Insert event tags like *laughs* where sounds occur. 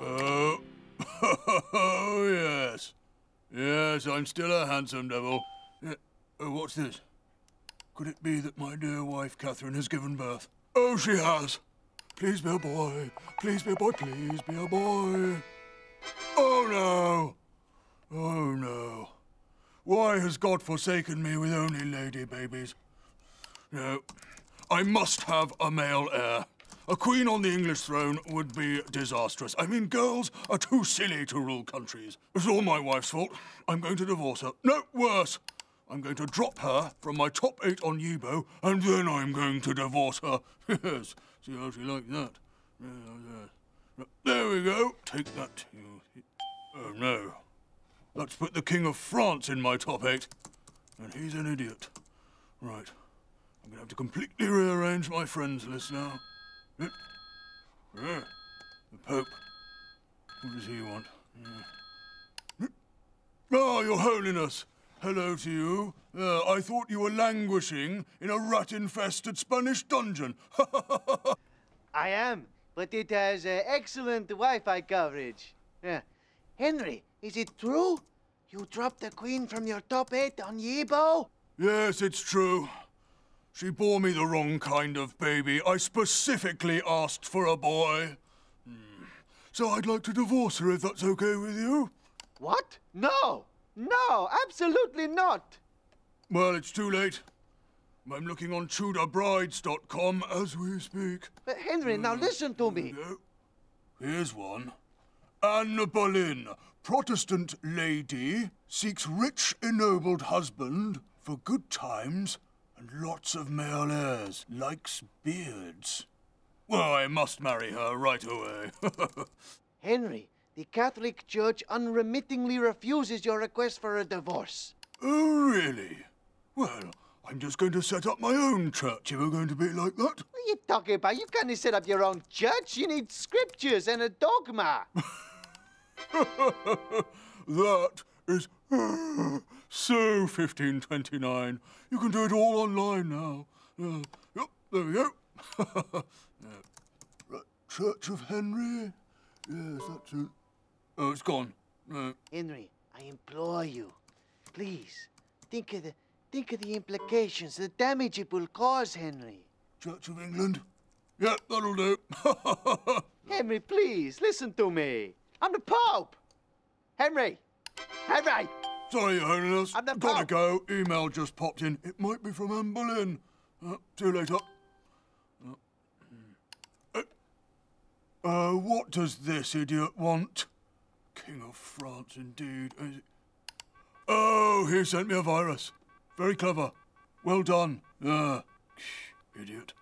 Oh, oh yes. Yes, I'm still a handsome devil. Oh, what's this? Could it be that my dear wife, Catherine, has given birth? Oh, she has. Please be a boy. Please be a boy. Please be a boy. Oh, no. Oh, no. Why has God forsaken me with only lady babies? No. I must have a male heir. A queen on the English throne would be disastrous. I mean, girls are too silly to rule countries. It's all my wife's fault. I'm going to divorce her. No, worse. I'm going to drop her from my top eight on Yebo, and then I'm going to divorce her. *laughs* yes. See how she likes that. There we go. Take that to you. Oh, no. Let's put the King of France in my top eight. And he's an idiot. Right. I'm going to have to completely rearrange my friends list now. The Pope. What does he want? Ah, Your Holiness. Hello to you. Uh, I thought you were languishing in a rat-infested Spanish dungeon. *laughs* I am, but it has uh, excellent Wi-Fi coverage. Henry, is it true? You dropped the queen from your top eight on Yebo? yes, it's true. She bore me the wrong kind of baby. I specifically asked for a boy. Hmm. So I'd like to divorce her if that's okay with you. What? No! No, absolutely not! Well, it's too late. I'm looking on TudorBrides.com as we speak. Uh, Henry, now listen to me. Go. Here's one. Anne Boleyn, Protestant lady, seeks rich, ennobled husband for good times and lots of male heirs, likes beards. Well, I must marry her right away. *laughs* Henry, the Catholic Church unremittingly refuses your request for a divorce. oh, really? Well, I'm just going to set up my own church if we're going to be like that. What are you talking about? You can't set up your own church. You need scriptures and a dogma. *laughs* that is *sighs* so 1529. You can do it all online now. Uh, yep, there we go. Right, *laughs* Church of Henry. Yes, that's it. Oh, it's gone. No. Henry, I implore you, please think of the think of the implications, the damage it will cause, Henry. Church of England. Yeah, that'll do. *laughs* Henry, please listen to me. I'm the Pope. Henry, Henry. Sorry, Your Holiness. I'm the Gotta go. Email just popped in. It might be from Anne Boleyn. Uh, see you later. Uh, uh, what does this idiot want? King of France, indeed. Oh, he sent me a virus. Very clever. Well done. Ah, idiot.